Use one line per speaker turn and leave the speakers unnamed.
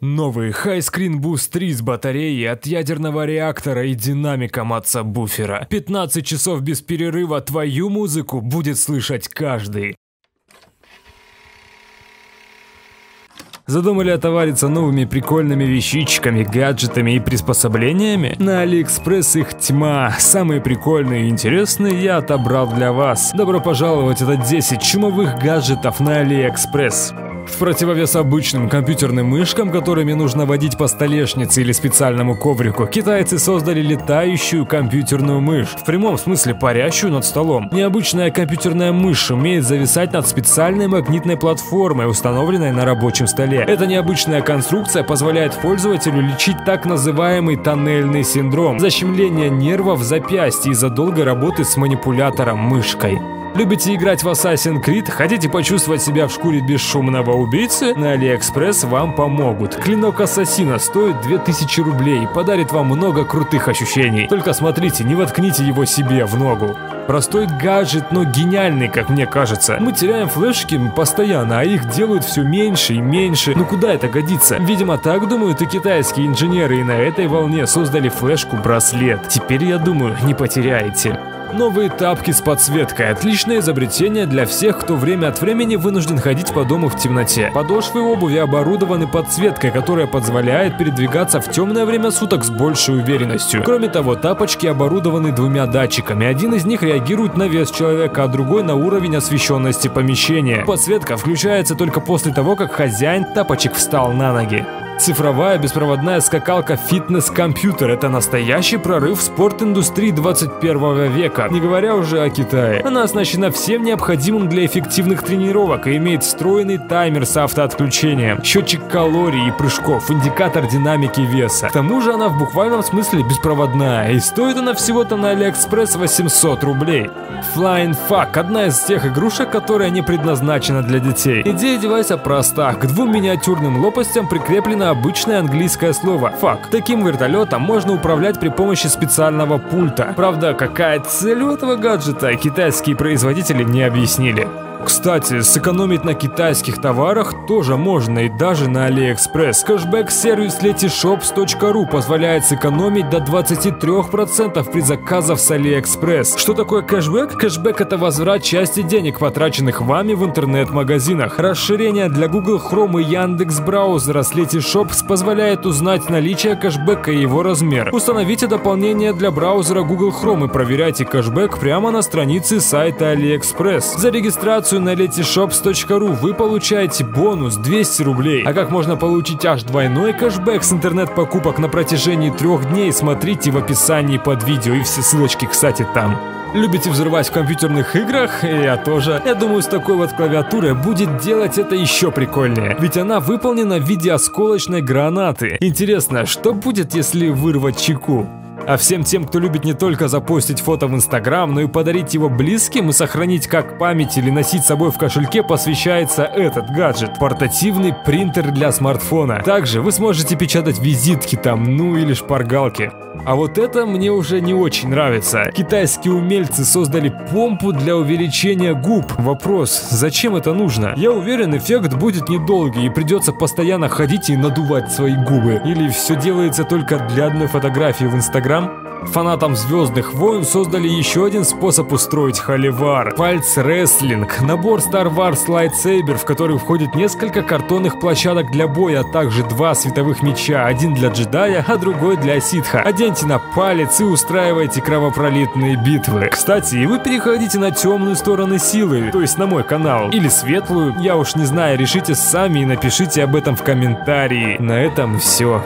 Новый Highscreen Boost 3 с батареей от ядерного реактора и динамиком от сабвуфера. 15 часов без перерыва твою музыку будет слышать каждый. Задумали отовариться новыми прикольными вещичками, гаджетами и приспособлениями? На Алиэкспресс их тьма. Самые прикольные и интересные я отобрал для вас. Добро пожаловать, это 10 чумовых гаджетов на Алиэкспресс. В противовес обычным компьютерным мышкам, которыми нужно водить по столешнице или специальному коврику, китайцы создали летающую компьютерную мышь. В прямом смысле парящую над столом. Необычная компьютерная мышь умеет зависать над специальной магнитной платформой, установленной на рабочем столе. Эта необычная конструкция позволяет пользователю лечить так называемый тоннельный синдром – защемление нервов в запястье из-за долгой работы с манипулятором мышкой. Любите играть в Assassin's Creed? Хотите почувствовать себя в шкуре бесшумного убийцы? На AliExpress вам помогут. Клинок ассасина стоит 2000 рублей и подарит вам много крутых ощущений. Только смотрите, не воткните его себе в ногу. Простой гаджет, но гениальный, как мне кажется. Мы теряем флешки постоянно, а их делают все меньше и меньше. Ну куда это годится? Видимо, так думают и китайские инженеры, и на этой волне создали флешку-браслет. Теперь, я думаю, не потеряете. Новые тапки с подсветкой – отличное изобретение для всех, кто время от времени вынужден ходить по дому в темноте. Подошвы обуви оборудованы подсветкой, которая позволяет передвигаться в темное время суток с большей уверенностью. Кроме того, тапочки оборудованы двумя датчиками. Один из них реагирует на вес человека, а другой на уровень освещенности помещения. Подсветка включается только после того, как хозяин тапочек встал на ноги. Цифровая беспроводная скакалка фитнес-компьютер – это настоящий прорыв в спорт-индустрии 21 века, не говоря уже о Китае. Она оснащена всем необходимым для эффективных тренировок и имеет встроенный таймер с автоотключением, счетчик калорий и прыжков, индикатор динамики веса. К тому же она в буквальном смысле беспроводная, и стоит она всего-то на Алиэкспресс 800 рублей. Flying Fuck – одна из тех игрушек, которая не предназначена для детей. Идея девайса проста. К двум миниатюрным лопастям прикреплена обычное английское слово «fuck». Таким вертолетом можно управлять при помощи специального пульта. Правда, какая цель у этого гаджета, китайские производители не объяснили. Кстати, сэкономить на китайских товарах тоже можно и даже на AliExpress. Кэшбэк-сервис letyshops.ru позволяет сэкономить до 23% при заказах с AliExpress. Что такое кэшбэк? Кэшбэк – это возврат части денег, потраченных вами в интернет-магазинах. Расширение для Google Chrome и Яндекс браузера с Letyshops позволяет узнать наличие кэшбэка и его размер. Установите дополнение для браузера Google Chrome и проверяйте кэшбэк прямо на странице сайта AliExpress. За регистрацию акцию на letyshops.ru вы получаете бонус 200 рублей. А как можно получить аж двойной кэшбэк с интернет-покупок на протяжении трех дней, смотрите в описании под видео и все ссылочки, кстати, там. Любите взрывать в компьютерных играх? И я тоже. Я думаю, с такой вот клавиатурой будет делать это еще прикольнее. Ведь она выполнена в виде осколочной гранаты. Интересно, что будет, если вырвать чеку? А всем тем, кто любит не только запостить фото в Инстаграм, но и подарить его близким и сохранить как память или носить с собой в кошельке, посвящается этот гаджет – портативный принтер для смартфона. Также вы сможете печатать визитки там, ну или шпаргалки. А вот это мне уже не очень нравится. Китайские умельцы создали помпу для увеличения губ. Вопрос, зачем это нужно? Я уверен, эффект будет недолгий и придется постоянно ходить и надувать свои губы. Или все делается только для одной фотографии в Инстаграм Фанатам Звездных войн создали еще один способ устроить холивар – пальц-рестлинг. Набор Star Wars Lightsaber, в который входит несколько картонных площадок для боя, а также два световых меча, один для джедая, а другой для ситха. Оденьте на палец и устраивайте кровопролитные битвы. Кстати, и вы переходите на темную сторону силы, то есть на мой канал, или светлую, я уж не знаю, решите сами и напишите об этом в комментарии. На этом все.